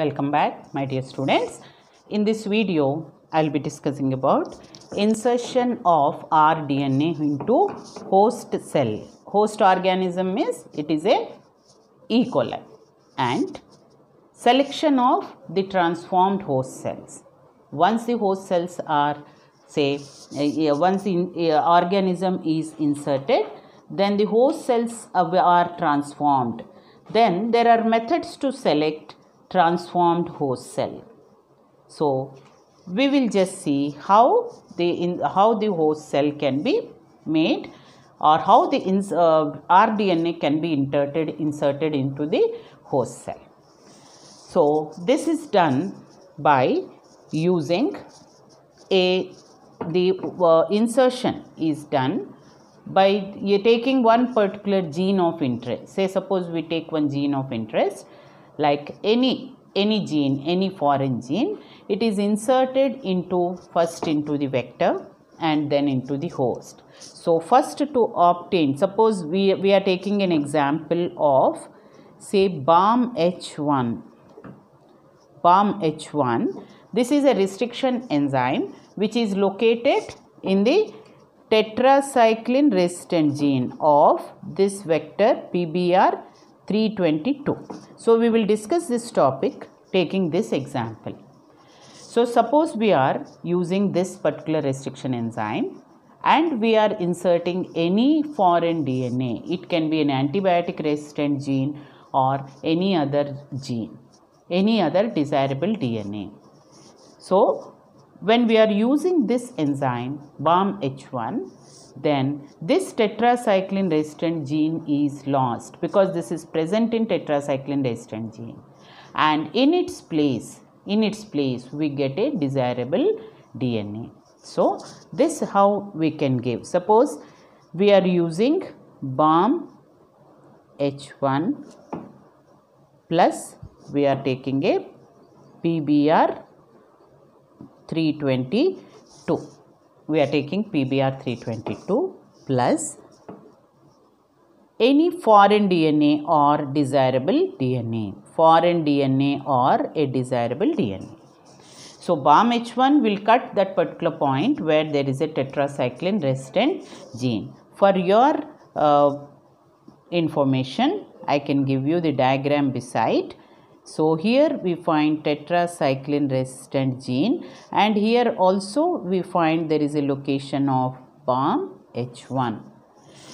Welcome back my dear students. In this video I will be discussing about insertion of rDNA into host cell. Host organism is it is a E. coli and selection of the transformed host cells. Once the host cells are say uh, once the uh, organism is inserted then the host cells are transformed then there are methods to select transformed host cell so we will just see how the in how the host cell can be made or how the ins, uh, rDNA can be inserted inserted into the host cell so this is done by using a the uh, insertion is done by taking one particular gene of interest. Say suppose we take one gene of interest like any any gene any foreign gene it is inserted into first into the vector and then into the host. So first to obtain suppose we we are taking an example of say BAM H1 BAM H1 this is a restriction enzyme which is located in the tetracycline resistant gene of this vector PBR 322. So, we will discuss this topic taking this example. So, suppose we are using this particular restriction enzyme and we are inserting any foreign DNA. It can be an antibiotic resistant gene or any other gene, any other desirable DNA. So, when we are using this enzyme BAM H1, then this tetracycline resistant gene is lost because this is present in tetracycline resistant gene and in its place in its place we get a desirable DNA. So, this how we can give. Suppose we are using BAM H1 plus we are taking a PBR 322 we are taking PBR 322 plus any foreign DNA or desirable DNA foreign DNA or a desirable DNA so BAM H1 will cut that particular point where there is a tetracycline resistant gene. For your uh, information I can give you the diagram beside so here we find tetracycline resistant gene and here also we find there is a location of BAM H1.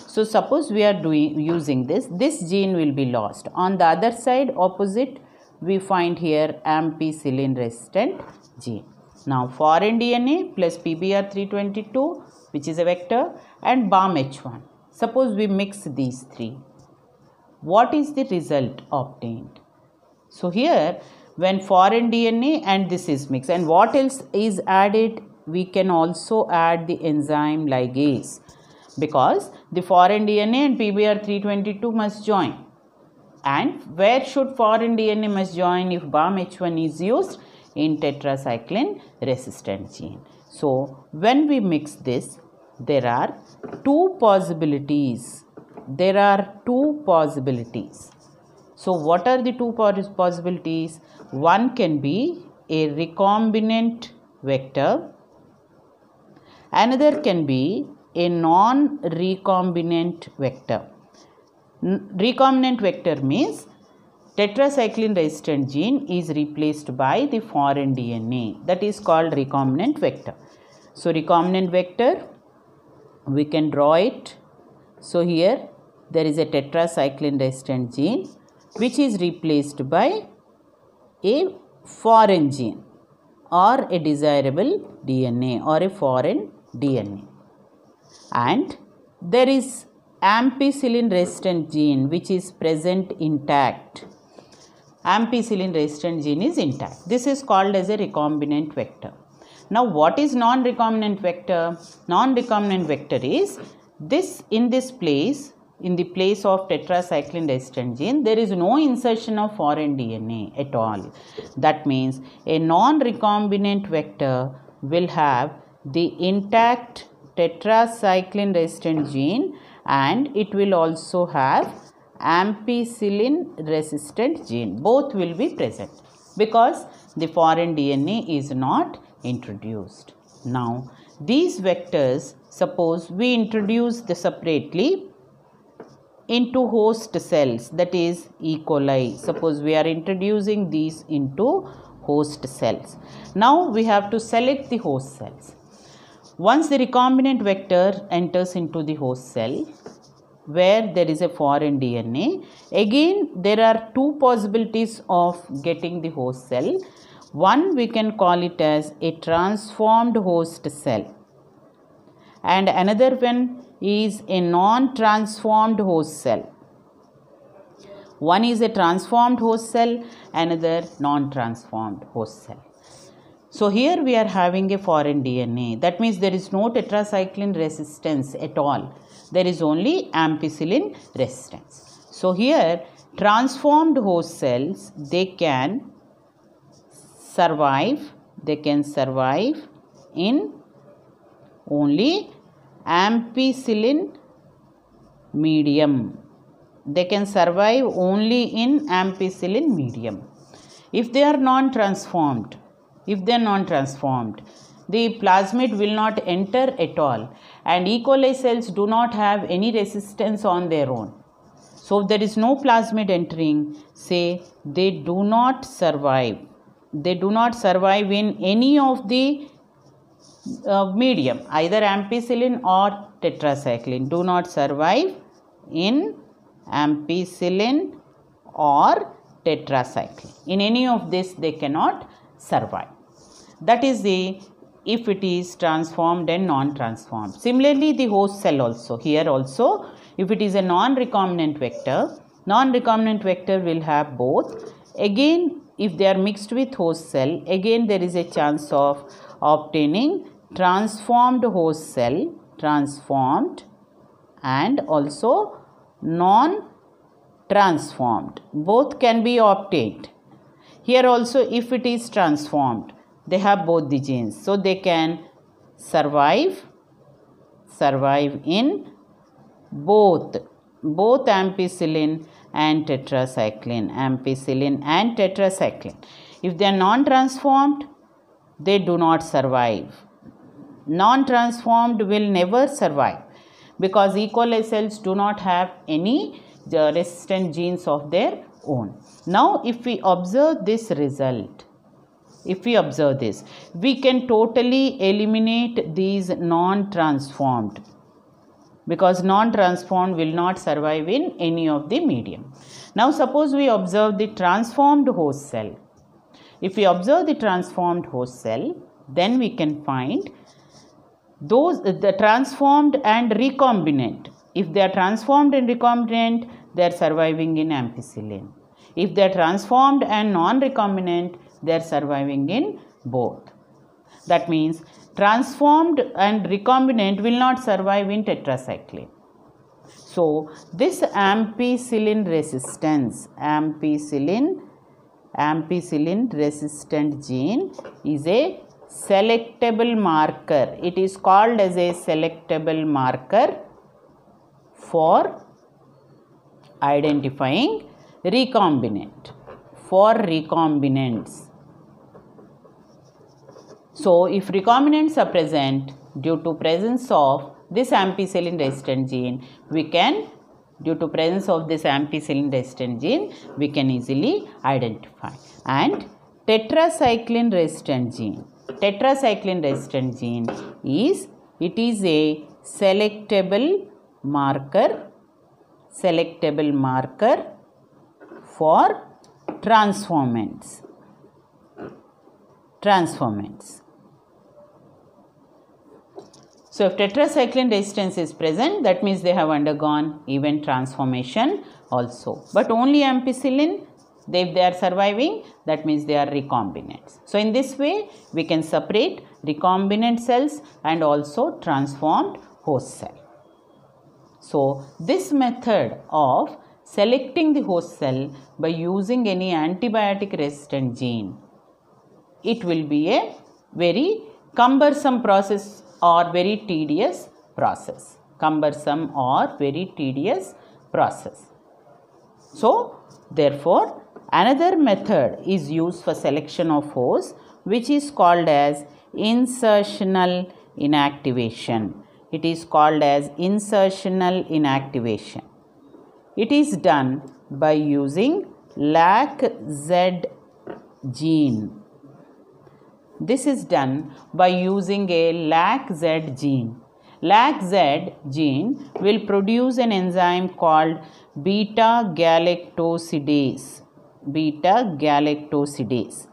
So suppose we are doing using this, this gene will be lost. On the other side opposite we find here ampicillin resistant gene. Now foreign DNA plus PBR322 which is a vector and BAM H1. Suppose we mix these three. What is the result obtained? So here when foreign DNA and this is mixed and what else is added? We can also add the enzyme ligase because the foreign DNA and PBR322 must join. And where should foreign DNA must join if BAM H1 is used? In tetracycline resistant gene. So when we mix this there are two possibilities. There are two possibilities so, what are the two possibilities? One can be a recombinant vector, another can be a non recombinant vector. recombinant vector means tetracycline resistant gene is replaced by the foreign DNA that is called recombinant vector. So, recombinant vector we can draw it. So, here there is a tetracycline resistant gene which is replaced by a foreign gene or a desirable DNA or a foreign DNA. And there is ampicillin resistant gene which is present intact. Ampicillin resistant gene is intact. This is called as a recombinant vector. Now what is non-recombinant vector? Non-recombinant vector is this in this place in the place of tetracycline resistant gene, there is no insertion of foreign DNA at all. That means a non-recombinant vector will have the intact tetracycline resistant gene and it will also have ampicillin resistant gene. Both will be present. because the foreign DNA is not introduced. Now, these vectors, suppose we introduce the separately into host cells that is E. coli. Suppose we are introducing these into host cells. Now we have to select the host cells. Once the recombinant vector enters into the host cell, where there is a foreign DNA. Again, there are two possibilities of getting the host cell. One we can call it as a transformed host cell, and another one is a non transformed host cell. One is a transformed host cell, another non transformed host cell. So here we are having a foreign DNA. That means there is no tetracycline resistance at all there is only ampicillin resistance. So here transformed host cells they can survive they can survive in only ampicillin medium they can survive only in ampicillin medium if they are non transformed if they are non transformed the plasmid will not enter at all and E. coli cells do not have any resistance on their own. So, if there is no plasmid entering, say they do not survive. They do not survive in any of the uh, medium, either ampicillin or tetracycline. Do not survive in ampicillin or tetracycline. In any of this, they cannot survive. That is the if it is transformed and non-transformed. Similarly, the host cell also, here also, if it is a non-recombinant vector, non-recombinant vector will have both. Again, if they are mixed with host cell, again there is a chance of obtaining transformed host cell, transformed and also non-transformed. Both can be obtained. Here also if it is transformed, they have both the genes so they can survive survive in both both ampicillin and tetracycline ampicillin and tetracycline if they are non transformed they do not survive non transformed will never survive because E. coli cells do not have any uh, resistant genes of their own. Now, if we observe this result, if we observe this we can totally eliminate these non-transformed because non-transformed will not survive in any of the medium now suppose we observe the transformed host cell if we observe the transformed host cell then we can find those uh, the transformed and recombinant if they are transformed and recombinant they are surviving in ampicillin if they are transformed and non-recombinant they are surviving in both. That means transformed and recombinant will not survive in tetracycline. So, this ampicillin resistance, ampicillin, ampicillin resistant gene is a selectable marker. It is called as a selectable marker for identifying recombinant for recombinants so, if recombinants are present due to presence of this ampicillin resistant gene, we can due to presence of this ampicillin resistant gene, we can easily identify. And tetracycline resistant gene. Tetracycline resistant gene is, it is a selectable marker, selectable marker for transformants. Transformants. So, if tetracycline resistance is present, that means they have undergone event transformation also. But only ampicillin, if they are surviving, that means they are recombinants. So, in this way, we can separate recombinant cells and also transformed host cell. So, this method of selecting the host cell by using any antibiotic resistant gene, it will be a very cumbersome process or very tedious process cumbersome or very tedious process so therefore Another method is used for selection of host which is called as insertional inactivation. It is called as insertional inactivation. It is done by using LAC-Z gene. This is done by using a LAC-Z gene. LAC-Z gene will produce an enzyme called beta galactosidase. Beta galactosidase.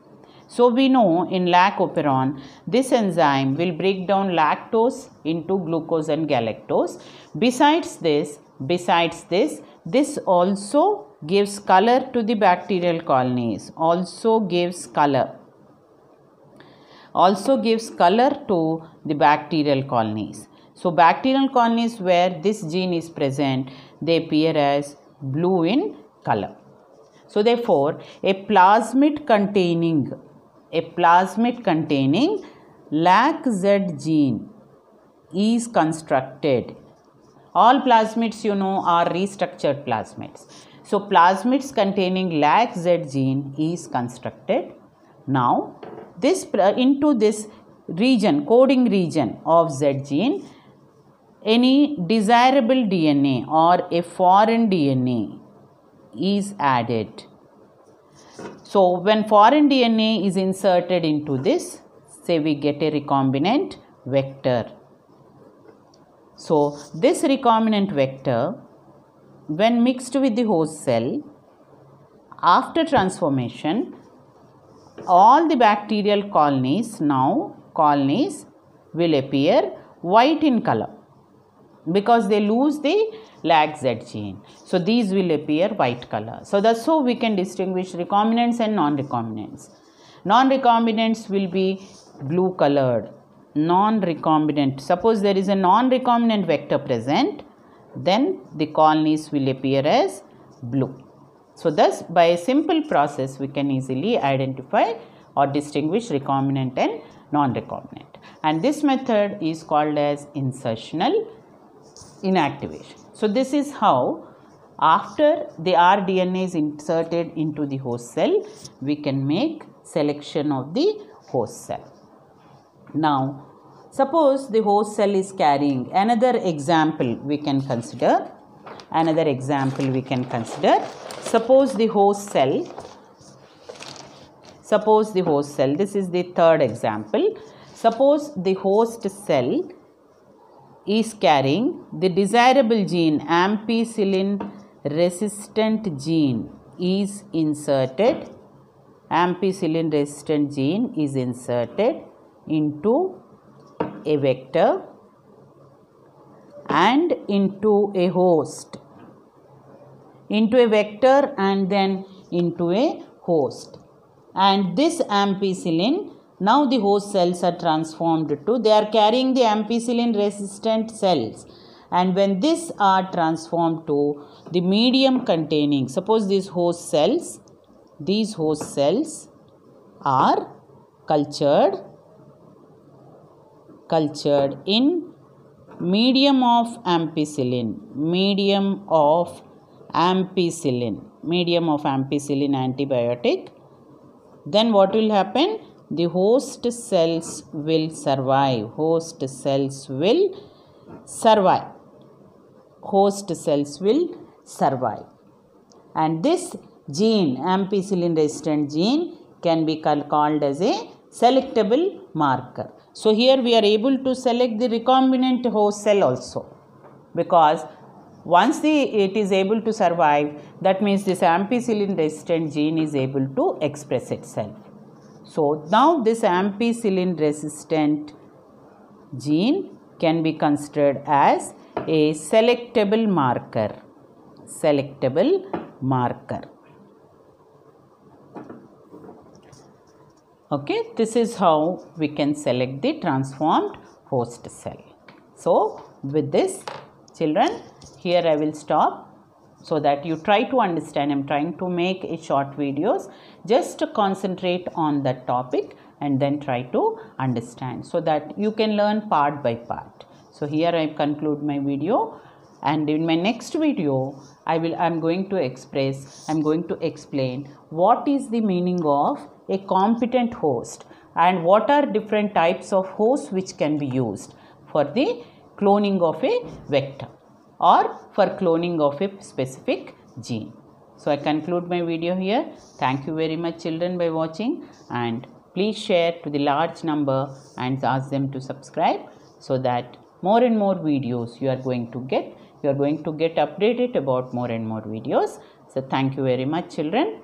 So we know in lacoperon, this enzyme will break down lactose into glucose and galactose. Besides this, besides this, this also gives color to the bacterial colonies, also gives color also gives color to the bacterial colonies. So, bacterial colonies where this gene is present, they appear as blue in color. So, therefore, a plasmid containing a plasmid containing LAC-Z gene is constructed. All plasmids you know are restructured plasmids. So plasmids containing LAC-Z gene is constructed. Now this uh, into this region coding region of Z gene any desirable DNA or a foreign DNA is added so when foreign DNA is inserted into this, say we get a recombinant vector. So this recombinant vector when mixed with the host cell, after transformation, all the bacterial colonies now colonies will appear white in color because they lose the LAC-Z gene. So these will appear white color. So that's how we can distinguish recombinants and non-recombinants. Non-recombinants will be blue colored. Non-recombinant, suppose there is a non-recombinant vector present, then the colonies will appear as blue. So thus by a simple process we can easily identify or distinguish recombinant and non-recombinant. And this method is called as insertional inactivation. So, this is how after the rDNA is inserted into the host cell, we can make selection of the host cell. Now, suppose the host cell is carrying another example we can consider. Another example we can consider. Suppose the host cell, suppose the host cell, this is the third example. Suppose the host cell is carrying the desirable gene ampicillin resistant gene is inserted. Ampicillin resistant gene is inserted into a vector and into a host. Into a vector and then into a host. And this ampicillin now the host cells are transformed to, they are carrying the ampicillin resistant cells. And when these are transformed to the medium containing, suppose these host cells, these host cells are cultured, cultured in medium of ampicillin, medium of ampicillin, medium of ampicillin antibiotic. Then what will happen? The host cells will survive. Host cells will survive. Host cells will survive. And this gene ampicillin resistant gene can be called as a selectable marker. So here we are able to select the recombinant host cell also. Because once the it is able to survive that means this ampicillin resistant gene is able to express itself so now this ampicillin resistant gene can be considered as a selectable marker. Selectable marker. Okay, this is how we can select the transformed host cell. So with this children, here I will stop so that you try to understand. I'm trying to make a short videos. Just to concentrate on that topic and then try to understand so that you can learn part by part. So here i conclude my video. And in my next video i will i'm going to express i'm going to explain what is the meaning of a competent host and what are different types of hosts which can be used for the cloning of a vector or for cloning of a specific gene. So i conclude my video here. Thank you very much children by watching. And please share to the large number and ask them to subscribe so that more and more videos you are going to get. You are going to get updated about more and more videos. So thank you very much children